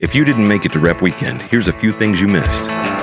If you didn't make it to Rep Weekend, here's a few things you missed.